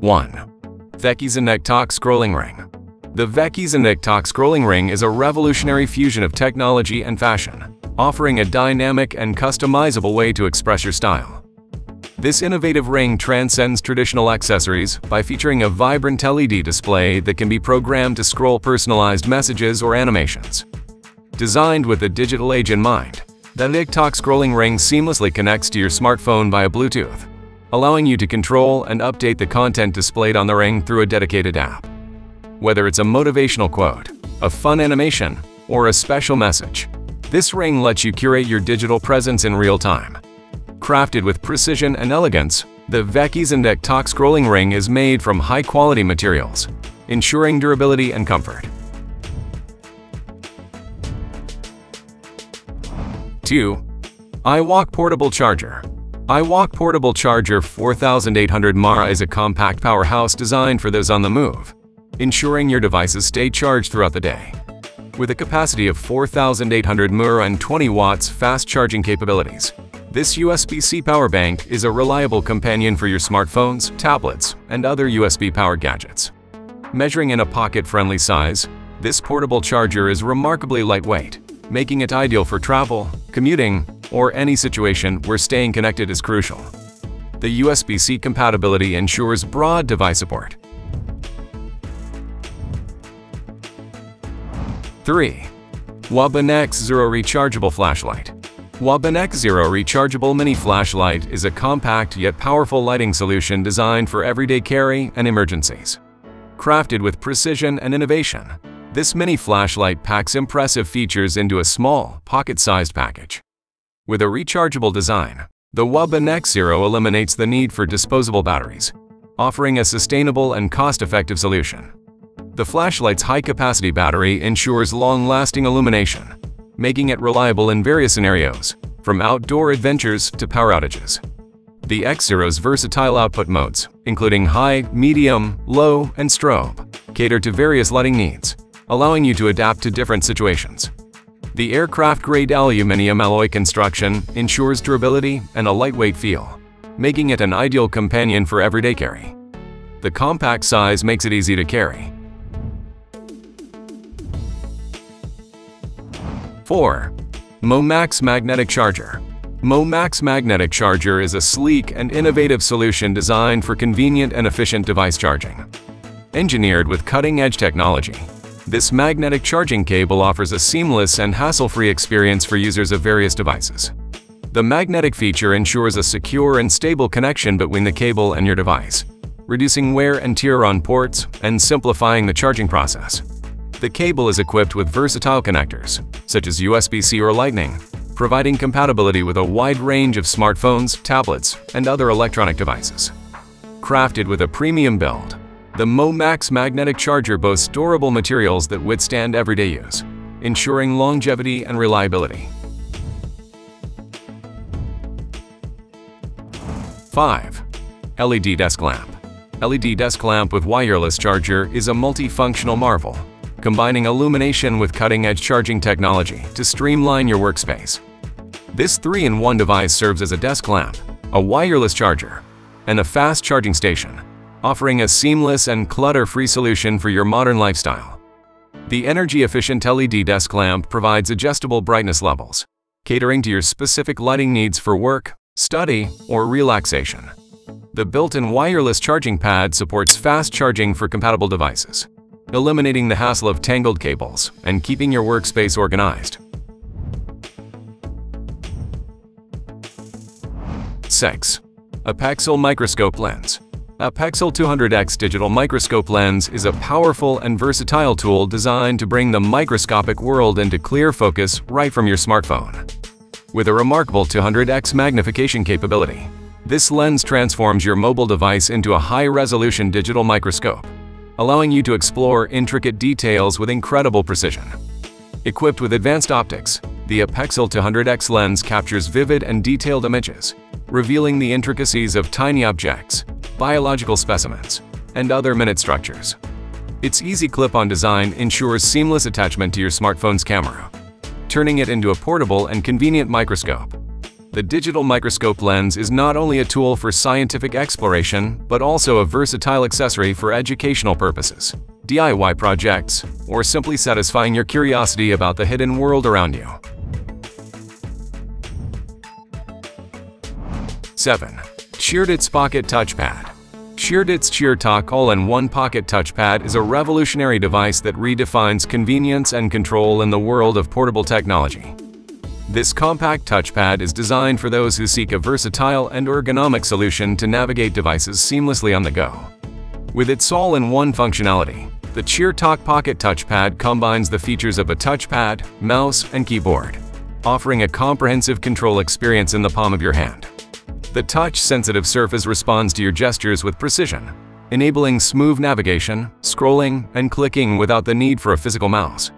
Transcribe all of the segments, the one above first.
1. Vecchi Talk Scrolling Ring The Vecchi Talk Scrolling Ring is a revolutionary fusion of technology and fashion, offering a dynamic and customizable way to express your style. This innovative ring transcends traditional accessories by featuring a vibrant LED display that can be programmed to scroll personalized messages or animations. Designed with the digital age in mind, the TikTok scrolling ring seamlessly connects to your smartphone via Bluetooth, allowing you to control and update the content displayed on the ring through a dedicated app. Whether it's a motivational quote, a fun animation, or a special message, this ring lets you curate your digital presence in real time. Crafted with precision and elegance, the Vecchi Zendek Talk Scrolling Ring is made from high-quality materials, ensuring durability and comfort. 2. iWalk Portable Charger iWalk Portable Charger 4800 mAh is a compact powerhouse designed for those on the move, ensuring your devices stay charged throughout the day. With a capacity of 4800 mAh and 20 watts fast charging capabilities, this USB-C power bank is a reliable companion for your smartphones, tablets, and other USB-powered gadgets. Measuring in a pocket-friendly size, this portable charger is remarkably lightweight, making it ideal for travel, commuting, or any situation where staying connected is crucial. The USB-C compatibility ensures broad device support. 3. Wuben Zero Rechargeable Flashlight Wuben Zero Rechargeable Mini Flashlight is a compact yet powerful lighting solution designed for everyday carry and emergencies. Crafted with precision and innovation, this mini flashlight packs impressive features into a small, pocket-sized package. With a rechargeable design, the Wuben X Zero eliminates the need for disposable batteries, offering a sustainable and cost-effective solution. The flashlight's high-capacity battery ensures long-lasting illumination, making it reliable in various scenarios, from outdoor adventures to power outages. The X Zero's versatile output modes, including high, medium, low, and strobe, cater to various lighting needs, allowing you to adapt to different situations. The aircraft-grade aluminum alloy construction ensures durability and a lightweight feel, making it an ideal companion for everyday carry. The compact size makes it easy to carry. 4. MoMax Magnetic Charger MoMax Magnetic Charger is a sleek and innovative solution designed for convenient and efficient device charging. Engineered with cutting-edge technology, this magnetic charging cable offers a seamless and hassle-free experience for users of various devices. The magnetic feature ensures a secure and stable connection between the cable and your device, reducing wear and tear on ports and simplifying the charging process. The cable is equipped with versatile connectors, such as USB-C or Lightning, providing compatibility with a wide range of smartphones, tablets, and other electronic devices. Crafted with a premium build, the MoMax magnetic charger boasts durable materials that withstand everyday use, ensuring longevity and reliability. 5. LED Desk Lamp LED desk lamp with wireless charger is a multifunctional marvel, combining illumination with cutting-edge charging technology to streamline your workspace. This 3-in-1 device serves as a desk lamp, a wireless charger, and a fast charging station, offering a seamless and clutter-free solution for your modern lifestyle. The energy-efficient LED desk lamp provides adjustable brightness levels, catering to your specific lighting needs for work, study, or relaxation. The built-in wireless charging pad supports fast charging for compatible devices, eliminating the hassle of tangled cables and keeping your workspace organized. 6. Apexel Microscope Lens Apexel 200X digital microscope lens is a powerful and versatile tool designed to bring the microscopic world into clear focus right from your smartphone. With a remarkable 200X magnification capability, this lens transforms your mobile device into a high-resolution digital microscope, allowing you to explore intricate details with incredible precision. Equipped with advanced optics, the Apexel 200X lens captures vivid and detailed images, revealing the intricacies of tiny objects, biological specimens, and other minute structures. Its easy clip-on design ensures seamless attachment to your smartphone's camera, turning it into a portable and convenient microscope. the digital microscope lens is not only a tool for scientific exploration, but also a versatile accessory for educational purposes, DIY projects, or simply satisfying your curiosity about the hidden world around you. 7. Cheerdots Pocket Touchpad Cheerdots CheerTok All-in-One Pocket Touchpad is a revolutionary device that redefines convenience and control in the world of portable technology. This compact touchpad is designed for those who seek a versatile and ergonomic solution to navigate devices seamlessly on the go. With its all-in-one functionality, the CheerTok Pocket Touchpad combines the features of a touchpad, mouse, and keyboard, offering a comprehensive control experience in the palm of your hand. The touch-sensitive surface responds to your gestures with precision, enabling smooth navigation, scrolling, and clicking without the need for a physical mouse.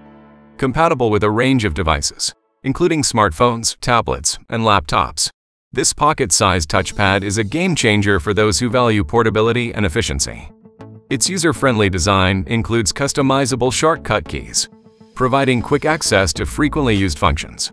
Compatible with a range of devices, including smartphones, tablets, and laptops. This pocket-sized touchpad is a game-changer for those who value portability and efficiency. Its user-friendly design includes customizable shortcut keys, providing quick access to frequently used functions.